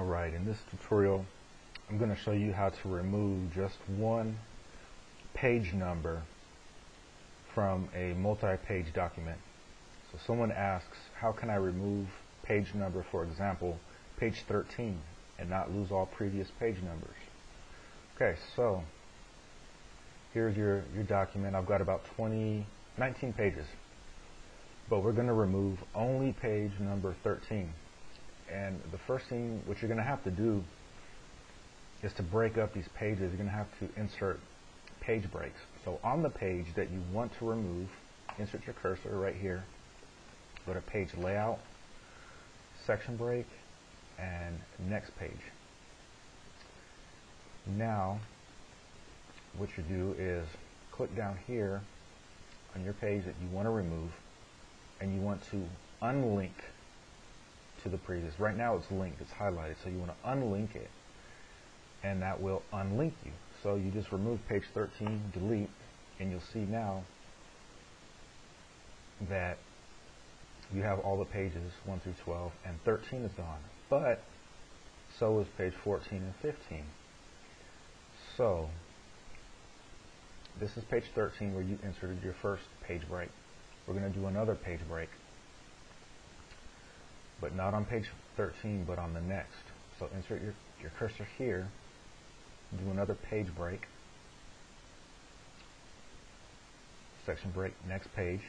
Alright, in this tutorial I'm going to show you how to remove just one page number from a multi-page document. So someone asks, how can I remove page number, for example, page 13, and not lose all previous page numbers? Okay, so here's your, your document. I've got about 20, 19 pages. But we're going to remove only page number 13. And the first thing, what you're going to have to do is to break up these pages, you're going to have to insert page breaks. So on the page that you want to remove, insert your cursor right here, go to page layout, section break, and next page. Now, what you do is click down here on your page that you want to remove, and you want to unlink to the previous. Right now it's linked, it's highlighted, so you want to unlink it and that will unlink you. So you just remove page 13, delete, and you'll see now that you have all the pages 1 through 12 and 13 is gone. But so is page 14 and 15. So this is page 13 where you inserted your first page break. We're going to do another page break but not on page 13, but on the next. So insert your, your cursor here, do another page break, section break, next page,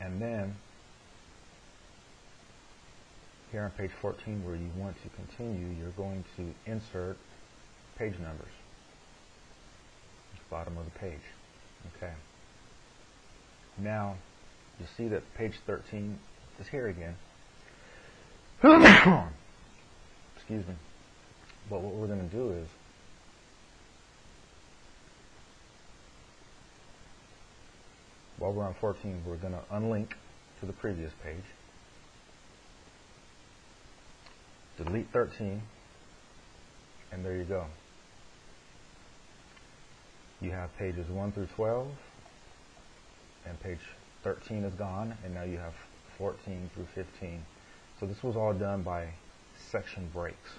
and then here on page 14 where you want to continue, you're going to insert page numbers. At the bottom of the page. Okay. Now, you see that page 13 is here again. Excuse me. But what we're going to do is while we're on 14, we're going to unlink to the previous page. Delete 13, and there you go. You have pages 1 through 12, and page 13 is gone, and now you have 14 through 15. So this was all done by section breaks.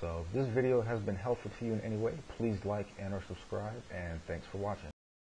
So if this video has been helpful to you in any way, please like and or subscribe, and thanks for watching.